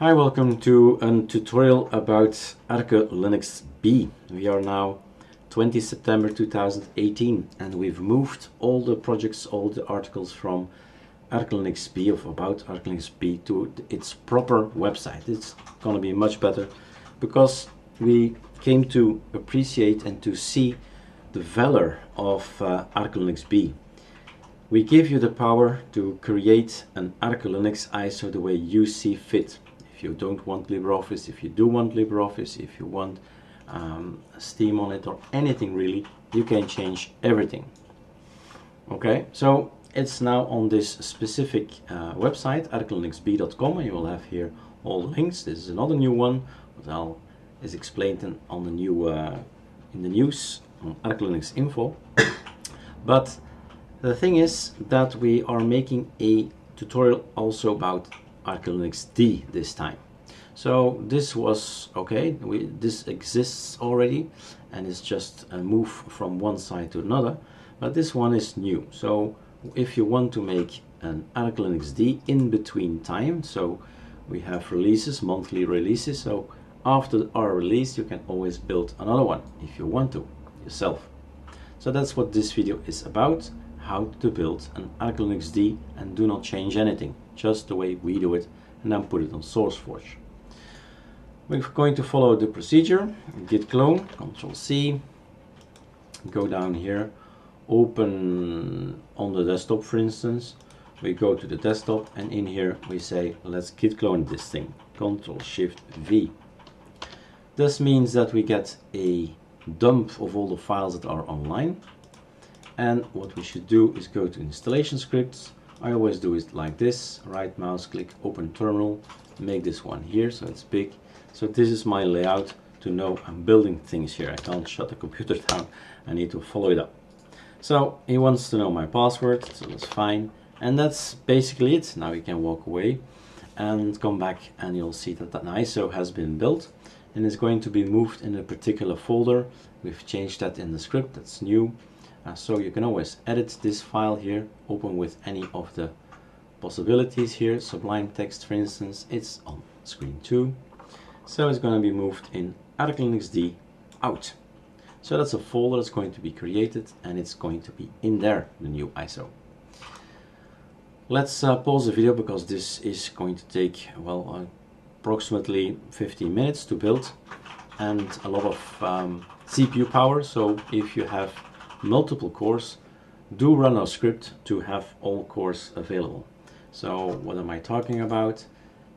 Hi, welcome to a tutorial about Arch Linux B. We are now 20 September 2018 and we've moved all the projects, all the articles from ArcoLinuxB of about ArcoLinuxB to its proper website. It's gonna be much better because we came to appreciate and to see the valor of uh, ArcoLinuxB. We give you the power to create an Arch Linux ISO the way you see fit if you don't want LibreOffice, if you do want LibreOffice, if you want um, Steam on it or anything really, you can change everything. Okay, so it's now on this specific uh, website, arcolinuxb.com, and you will have here all the links. This is another new one, but I'll is explained in, on the new uh, in the news on ArcoLinux info. but the thing is that we are making a tutorial also about ArcoLinuxD this time. So this was okay, we, this exists already and it's just a move from one side to another, but this one is new. So if you want to make an ArcoLinuxD in between time, so we have releases, monthly releases, so after our release you can always build another one if you want to yourself. So that's what this video is about, how to build an ArcoLinuxD and do not change anything just the way we do it and then put it on SourceForge. We're going to follow the procedure, git clone, control C, go down here, open on the desktop for instance, we go to the desktop and in here we say let's git clone this thing, control shift V. This means that we get a dump of all the files that are online. And what we should do is go to installation scripts I always do it like this, right mouse click, open terminal, make this one here so it's big. So this is my layout to know I'm building things here. I can't shut the computer down, I need to follow it up. So he wants to know my password, so that's fine. And that's basically it. Now we can walk away and come back and you'll see that an ISO has been built and is going to be moved in a particular folder. We've changed that in the script, that's new. Uh, so you can always edit this file here, open with any of the possibilities here. Sublime text, for instance, it's on screen two. So it's going to be moved in ArcoLinuxD out. So that's a folder that's going to be created and it's going to be in there, the new ISO. Let's uh, pause the video because this is going to take, well, uh, approximately 15 minutes to build and a lot of um, CPU power. So if you have multiple cores, do run a script to have all cores available. So what am I talking about?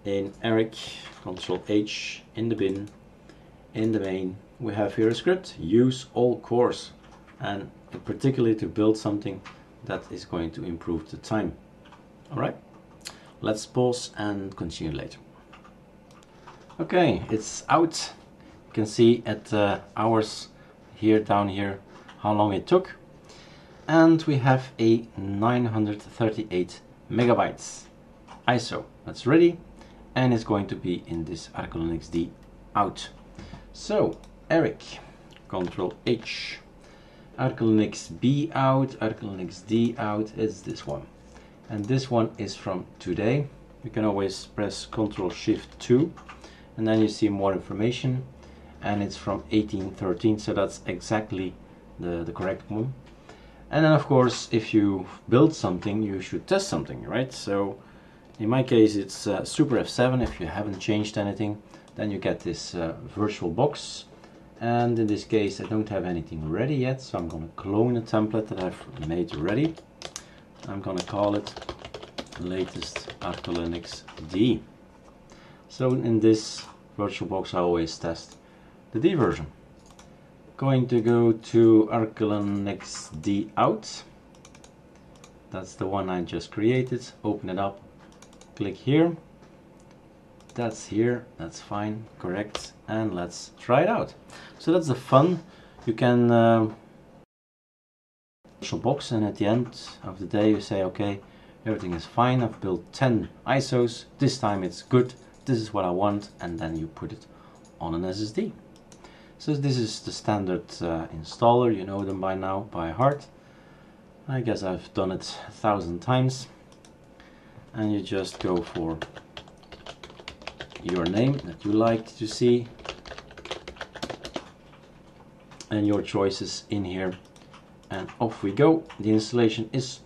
In Erik, Control H, in the bin, in the main, we have here a script, use all cores, and particularly to build something that is going to improve the time. All right, let's pause and continue later. Okay, it's out. You can see at uh, hours here, down here, how long it took. And we have a 938 megabytes ISO that's ready and it's going to be in this ArcoLinuxD out. So Erik control H Arch Linux B out ArcoLinuxD out is this one. And this one is from today. You can always press control shift 2 and then you see more information. And it's from 1813 so that's exactly the, the correct one. And then of course, if you build something, you should test something, right? So in my case, it's uh, Super F7. If you haven't changed anything, then you get this uh, virtual box. And in this case, I don't have anything ready yet, so I'm to clone a template that I've made ready. I'm to call it latest Arch Linux D. So in this virtual box, I always test the D version going to go to Arch Linux D out. That's the one I just created. Open it up. Click here. That's here. That's fine. Correct. And let's try it out. So that's the fun. You can uh, box and at the end of the day you say okay everything is fine I've built 10 ISOs this time it's good this is what I want and then you put it on an SSD so this is the standard uh, installer, you know them by now by heart. I guess I've done it a thousand times. And you just go for your name that you like to see and your choices in here and off we go the installation is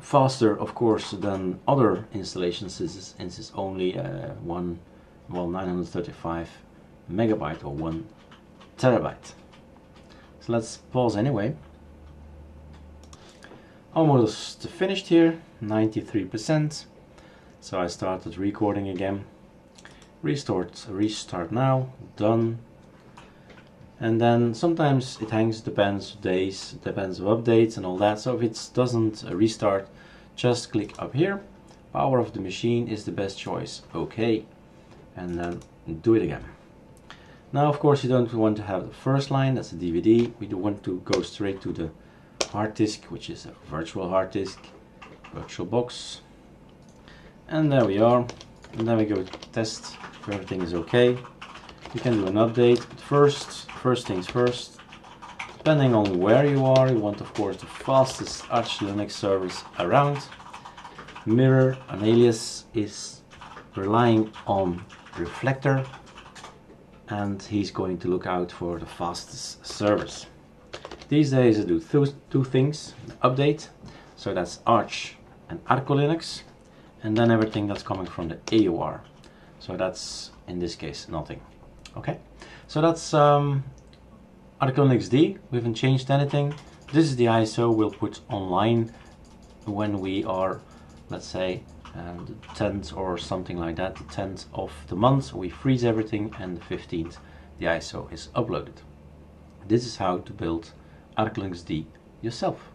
faster of course than other installations this is, only uh, one well 935 megabyte or one terabyte. So let's pause anyway. Almost finished here 93% so I started recording again. Restart restart now done. And then sometimes it hangs depends days depends of updates and all that. So if it doesn't restart just click up here. Power of the machine is the best choice. Okay. And then do it again now of course you don't want to have the first line that's a DVD we do want to go straight to the hard disk which is a virtual hard disk virtual box. And there we are. And then we go test if everything is okay. You can do an update. But first first things first depending on where you are you want of course the fastest Arch Linux service around. Mirror an alias is relying on reflector and he's going to look out for the fastest service these days I do two, two things. Update so that's Arch and Arco Linux and then everything that's coming from the AUR so that's in this case nothing. Okay? So that's um, Arco Linux D. We haven't changed anything. This is the ISO we'll put online when we are let's say um, the 10th or something like that the 10th of the month we freeze everything and the 15th the ISO is uploaded. This is how to build Arco Linux D yourself